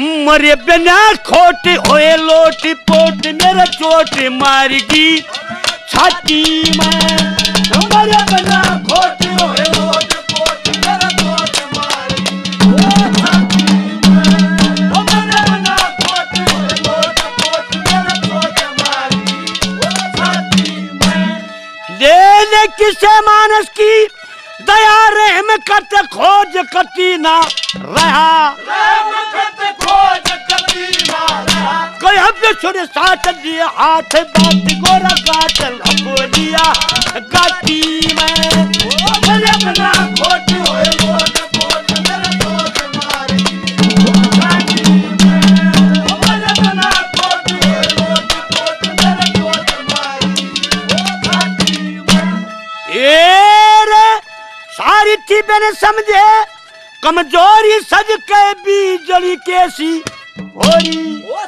मरे बिना खोट होए लोट पोट, मेरा चोट मारगी। छाती में मरे बिना खोट होए लोट पोट, मेरा चोट मारगी। छाती में मरे बिना खोट होए लोट पोट, मेरा चोट मारगी। ओ छाती में लेने किसे मानस की? दया रहम कत खोज कती ना रहा। छोड़े साथ दिए हाथ बात गोरा काट लपो दिया, गाती में। बिना खोट होए पोट मेरे दोस्त मारी। में। खोट होए पोट मेरे दोस्त मारी। में। रे, सारी थी समझे, कमज़ोरी सज के बीजड़ी कैसी। होरी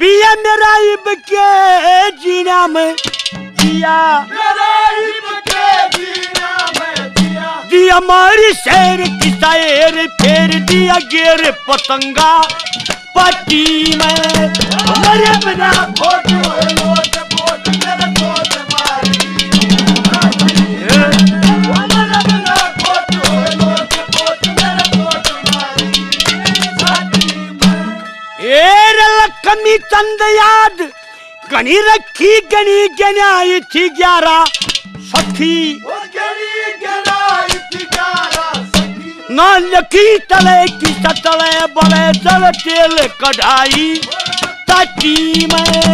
पोट मेरा इब के जीना में। पिया मेरा इब के जीना में जिया मारी शेर की शायर फेर दिया गेर पतंगा। पट्टी में। हमारे बिना खोट लक्ष्मी चंद याद गणी रखी गणी गणाई थी ग्यारह। सखी। नखी तले की तले बड़े जल तेल कढ़ाई। ताकि में